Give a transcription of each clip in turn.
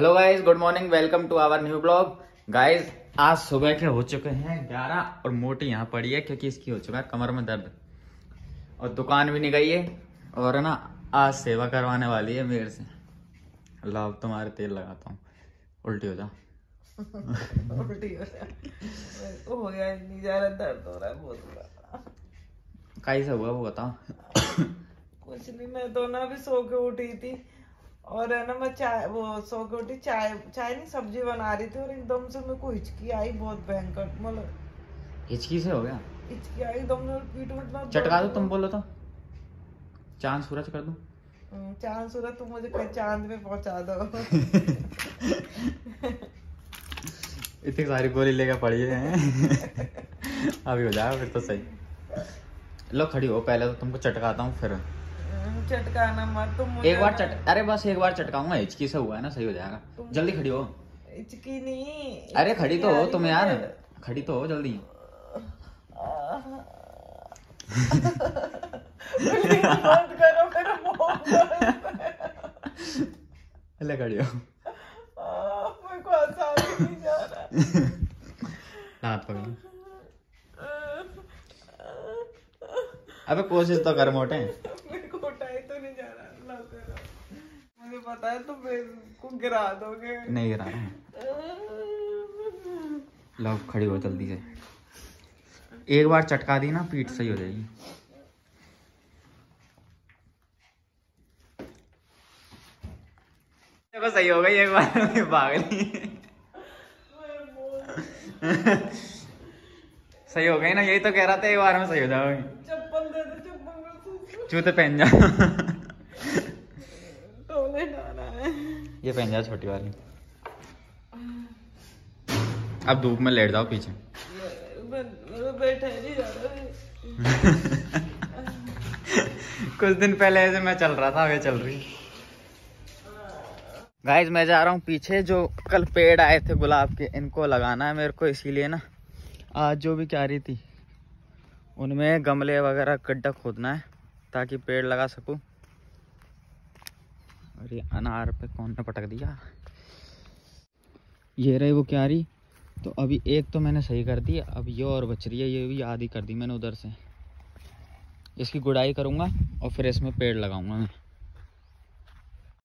Hello guys good morning welcome to our new blog guys आज सुबह के हो चुके हैं ग्यारह और मोटी यहाँ पड़ी है क्योंकि इसकी हो चुका है कमर में दर्द। और दुकान भी नहीं गई है और ना आज सेवा करवाने वाली है मेरे से। अब तुम्हारे तेल लगाता हूँ। उल्टी हो जा। उल्टी हो जाए हो गया नहीं जा रहा दर्द हो रहा है। बहुत बुरा हुआ वो बताओ। कुछ नहीं मैं तो ना भी सो के उठी थी। और है ना मैं चाय वो सो उठी चाय चाय नहीं सब्ज़ी बना रही थी और एकदम से मेरे को हिचकी आई बहुत भयंकर मतलब हिचकी से हो गया? हिचकी आई एकदम से पीठ में चटका दो तुम बोलो तो। चाँद सूरज कर दो। हम्म, चाँद सूरज तुम मुझे कहीं चाँद पे पहुँचा दो। इतनी सारी गोली लेकर पड़ी है। अभी हो जाएगा फिर तो सही। लो खड़ी हो पहले तो तुमको चटकाता हूँ फिर। चटकाना मत तुम मुझे एक बार चट अरे बस एक बार चटकाऊँगा हिचकी से हुआ है ना सही हो जाएगा। जल्दी खड़ी हो। हिचकी नहीं अरे खड़ी तो हो तुम यार। खड़ी तो हो जल्दी। करो ले खड़ी हो। मेरे को आसान नहीं जा रहा हाथ पकड़ो अबे कोशिश तो कर मोटे मेरे को उठाई तो नहीं जा रहा अल्लाह करो पता है मेरे को गिरा दोगे। नहीं गिरा रहा हूँ। लो खड़ी हो जल्दी से। एक बार चटका दी ना पीठ सही हो जाएगी। देखो सही हो गई एक बार में सही हो गई ना यही तो कह रहा था एक बार में सही हो जाओगी। चप्पल दे दे चप्पल जूते पहन जा। ये पहन जा छोटी वाली। अब धूप में लेट जाओ पीछे। मैं मेरा बैठा ही नहीं जा रहा है। कुछ दिन पहले ऐसे मैं चल रहा था आगे चल रही। गाइस मैं जा रहा हूँ पीछे जो कल पेड़ आए थे गुलाब के इनको लगाना है मेरे को इसीलिए ना। आज जो भी क्या रही थी उनमें गमले वगैरह गड्ढा खोदना है ताकि पेड़ लगा सकूँ। ये अनार पे कौन ने पटक दिया? ये रही वो क्यारी। तो अभी एक तो मैंने सही कर दी, अब ये और बच रही है, ये भी आधी कर दी मैंने उधर से। इसकी गुड़ाई करूँगा और फिर इसमें पेड़ लगाऊँगा मैं।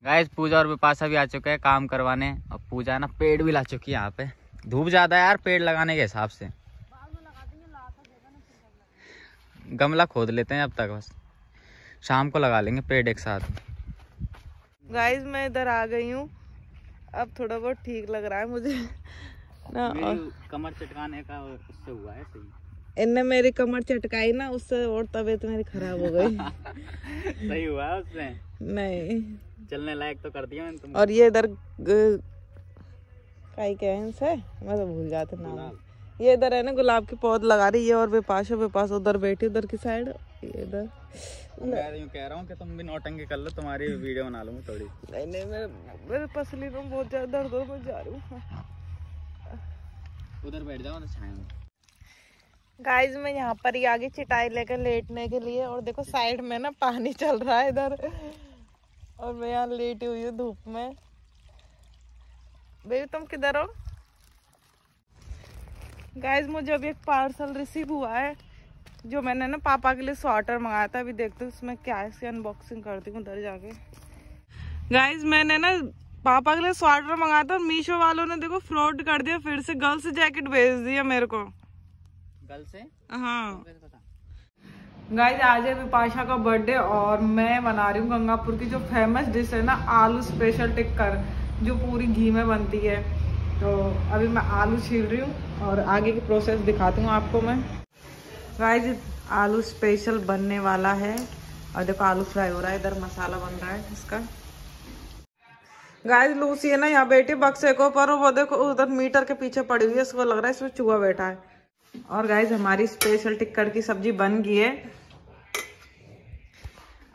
गाइस पूजा और विपाशा भी आ चुके हैं काम करवाने। और पूजा ना पेड़ भी ला चुकी है यहाँ पे। धूप ज़्यादा है यार पेड़ लगाने के हिसाब से। गमला खोद लेते हैं अब तक बस। शाम को लगा लेंगे पेड़ एक साथ। गाइस मैं इधर आ गई हूँ। अब थोड़ा बहुत ठीक लग रहा है मुझे। ना और कमर चटकाने का उससे हुआ है सही। इनने मेरी कमर चटकाई ना उससे और तबीयत मेरी खराब हो गई। सही हुआ है उससे नहीं। चलने लायक तो कर दिया और ये इधर ग- काई कहे इनसे मैं तो भूल जाते नाम। ये इधर है ना गुलाब के पौध लगा रही है और विपाशा विपाशा उधर बैठी उधर की साइड। इधर। मैं कह रहा हूँ कि तुम भी नौटंकी कर लो तुम्हारी वीडियो बना लूँगा थोड़ी। नहीं नहीं मेरे मेरे पसली में बहुत ज़्यादा दर्द हो मैं जा रही हूँ। उधर बैठ जाओ ना छाया में गाइस मैं यहाँ पर ही आगे चटाई लेकर लेटने के लिए और देखो साइड में ना पानी चल रहा है इधर। और मैं यहाँ लेटी हुई हूँ धूप में। बेबी तुम किधर हो? गाइस मुझे अभी एक पार्सल रिसीव हुआ है जो मैंने ना पापा के लिए स्वाटर मंगाया था। अभी देखते हैं उसमें क्या है इसकी अनबॉक्सिंग करती हूँ उधर जाके। गाइस मैंने ना पापा के लिए स्वेटर मंगाया था और मीशो वालों ने देखो फ्रॉड कर दिया फिर से गर्ल्स जैकेट भेज दिया मेरे को। गल से? हाँ। गाइस आज है विपाशा का बर्थडे और मैं बना रही हूँ गंगापुर की जो फ़ेमस डिश है ना आलू स्पेशल टिक्कर जो पूरी घी में बनती है। तो अभी मैं आलू छील रही हूँ और आगे की प्रोसेस दिखाती हूँ आपको मैं। गाइस आलू स्पेशल बनने वाला है। और देखो आलू फ्राई हो रहा है, इधर मसाला बन रहा है इसका। गाइस लूसी है ना यहाँ बैठी, बक्से को, पर वो देखो उधर मीटर के पीछे पड़ी हुई है, इसको लग रहा है इसमें चूहा बैठा है। और गाइस हमारी स्पेशल टिक्कड़ की सब्ज़ी बन गई है।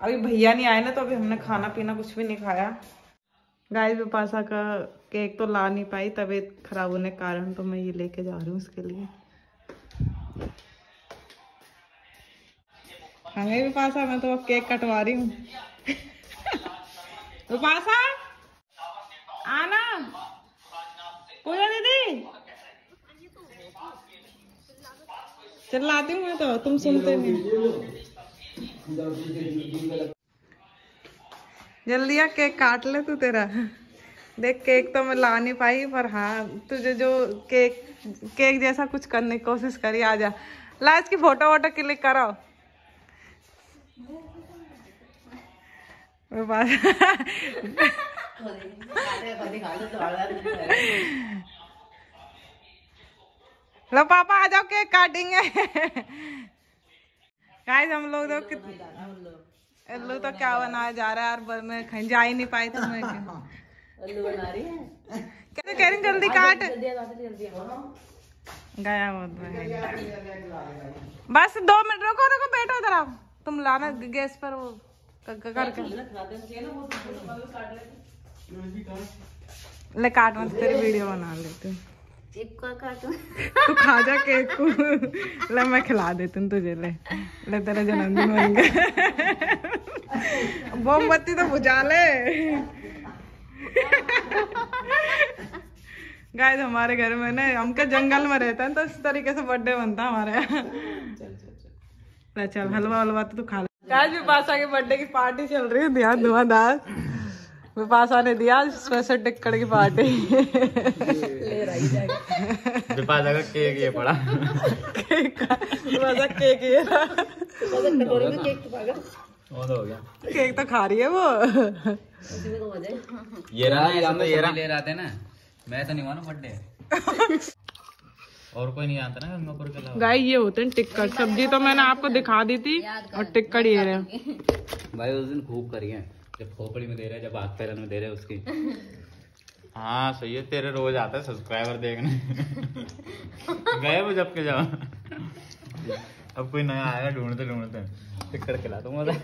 अभी भैया नहीं आए ना तो अभी हमने खाना पीना कुछ भी नहीं खाया। गाइस विपाशा का केक तो ला नहीं पाई, तबीयत खराब होने के कारण तो मैं ये लेके जा रही हूँ इसके लिए। हाँ विपाशा मैं तो अब केक कटवा रही हूँ। विपाशा आना। पूजा दीदी। चिल्लाती हूँ मैं तो तुम सुनते नहीं। जल्दी आ केक काट ले तू तेरा। देख, केक तो मैं ला नहीं पाई, पर हाँ तुझे जो केक केक जैसा कुछ करने की कोशिश करी, आजा। ला इसकी फ़ोटो वोटो क्लिक करो मेरे पास लो पापा, आ जाओ, केक काटेंगे। गाइस हम लोग तो कित- उल्लू तो क्या बनाया जा रहा है यार मैं कहीं जा ही नहीं पाई तो मैं क्या- कैसे कह रही जल्दी काट। गया वो तो बस दो मिनट रुको रुको बैठो इधर आप तुम लाना गैस पर वो करके ले काट मत तेरी वीडियो बना लेते हैं। तू खा जा केक को। ले मैं खिला देती हूँ तुझे ले। ले तेरा जन्मदिन बन गया मोमबत्ती तो बुझा ले। गाइस हमारे घर में ना हम के जंगल में रहते है तो इस तरीके से बर्थडे बनता है हमारे। यहाँ चल हलवा हलवा तो तू खा ले। गाइस विपाशा के बर्थडे की पार्टी चल रही है ध्यान धुआंधार विपाशा ने दिया स्पेशल टिक्कड़ की पार्टी विपाशा का केक ये पड़ा। केक विपाशा केक ये रहा। वो तो हो गया। केक तो खा रही है वो। ये रहा ये तो ये रहा। ले रहा थे ना। मैं तो नहीं मानो बर्थडे और कोई नहीं आता ना गंगापुर के अलावा। गाय ये होते हैं टिक्कड़। सब्ज़ी तो मैंने आपको दिखा दी थी और टिक्कड़ ये रहे। भाई उस दिन खूब करी है। जब खोपड़ी में दे रहे जब आग पैरन में दे रहे उसकी। हाँ सही है तेरे रोज आता है सब्सक्राइबर देखने। गए वो जब के जाओ अब कोई नया आया ढूंढते ढूंढते टिक्कड़ खिला दूँगा।